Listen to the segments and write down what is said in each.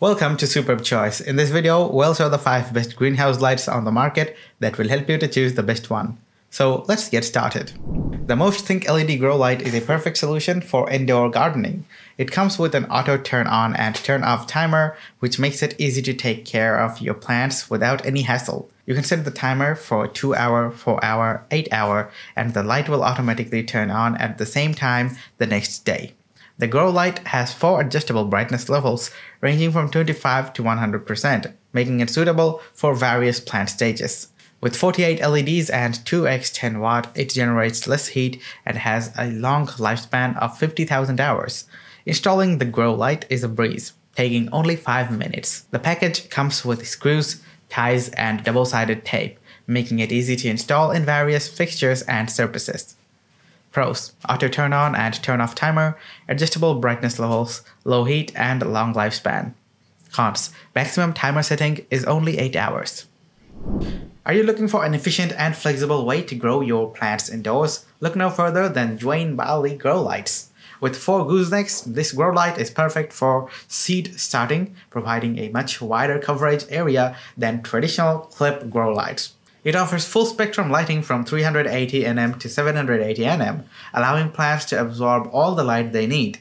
Welcome to Superb Choice. In this video, we'll show the 5 best greenhouse lights on the market that will help you to choose the best one. So let's get started. The Mosthink LED grow light is a perfect solution for indoor gardening. It comes with an auto turn on and turn off timer, which makes it easy to take care of your plants without any hassle. You can set the timer for 2 hour, 4 hour, 8 hour, and the light will automatically turn on at the same time the next day. The grow light has four adjustable brightness levels ranging from 25 to 100%, making it suitable for various plant stages. With 48 LEDs and 2x10 watt, it generates less heat and has a long lifespan of 50,000 hours. Installing the grow light is a breeze, taking only 5 minutes. The package comes with screws, ties, and double-sided tape, making it easy to install in various fixtures and surfaces. Pros Auto turn on and turn off timer, adjustable brightness levels, low heat, and long lifespan. Cons Maximum timer setting is only 8 hours. Are you looking for an efficient and flexible way to grow your plants indoors? Look no further than JUEYINGBAILI Grow Lights. With four goosenecks, this grow light is perfect for seed starting, providing a much wider coverage area than traditional clip grow lights. It offers full spectrum lighting from 380 nm to 780 nm, allowing plants to absorb all the light they need.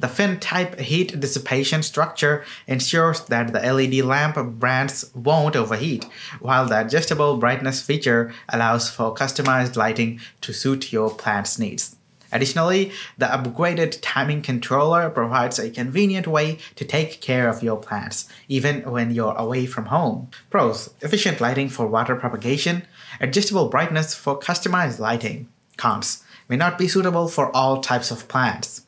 The fin type heat dissipation structure ensures that the LED lamp brands won't overheat, while the adjustable brightness feature allows for customized lighting to suit your plant's needs. Additionally, the upgraded timing controller provides a convenient way to take care of your plants, even when you're away from home. Pros Efficient lighting for water propagation, adjustable brightness for customized lighting. Cons May not be suitable for all types of plants.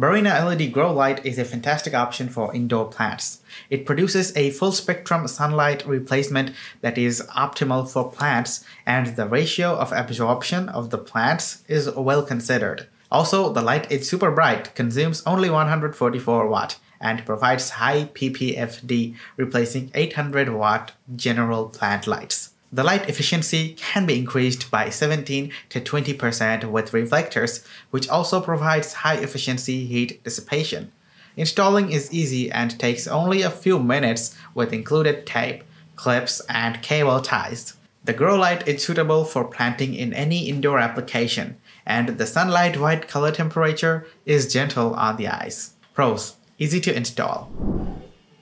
Barrina LED Grow Light is a fantastic option for indoor plants. It produces a full spectrum sunlight replacement that is optimal for plants and the ratio of absorption of the plants is well considered. Also, the light is super bright, consumes only 144 watt and provides high PPFD replacing 800 watt general plant lights. The light efficiency can be increased by 17 to 20% with reflectors, which also provides high efficiency heat dissipation. Installing is easy and takes only a few minutes with included tape, clips, and cable ties. The grow light is suitable for planting in any indoor application, and the sunlight white color temperature is gentle on the eyes. Pros Easy to install.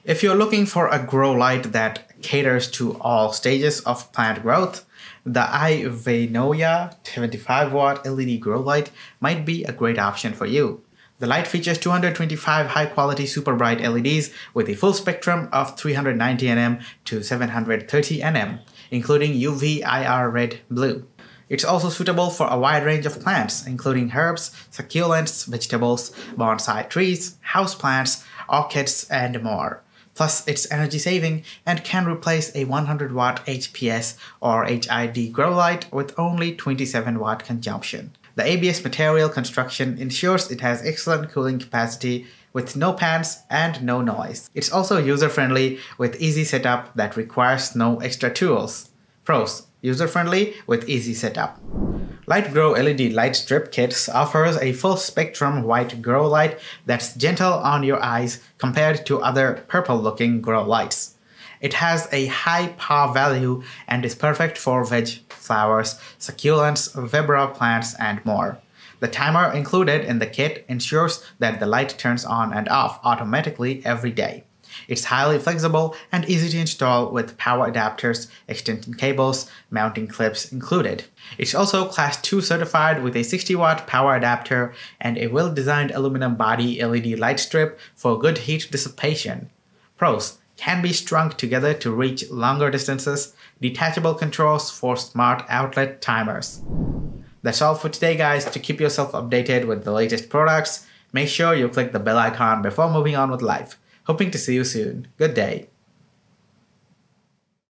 If you're looking for a grow light that caters to all stages of plant growth, the iVenoya 75 watt LED grow light might be a great option for you. The light features 225 high quality super bright LEDs with a full spectrum of 390 nm to 730 nm, including UV, IR, red, blue. It's also suitable for a wide range of plants, including herbs, succulents, vegetables, bonsai trees, houseplants, orchids, and more. Plus, it's energy saving and can replace a 100 watt HPS or HID grow light with only 27 watt consumption. The ABS material construction ensures it has excellent cooling capacity with no pans and no noise. It's also user-friendly with easy setup that requires no extra tools. Pros, user-friendly with easy setup. Litever Grow LED Light Strip Kits offers a full spectrum white grow light that's gentle on your eyes compared to other purple looking grow lights. It has a high power value and is perfect for veg, flowers, succulents, vibra plants, and more. The timer included in the kit ensures that the light turns on and off automatically every day. It's highly flexible and easy to install with power adapters, extension cables, mounting clips included. It's also Class 2 certified with a 60 watt power adapter and a well-designed aluminum body LED light strip for good heat dissipation. Pros can be strung together to reach longer distances, detachable controls for smart outlet timers. That's all for today guys. To keep yourself updated with the latest products, make sure you click the bell icon before moving on with life. Hoping to see you soon. Good day.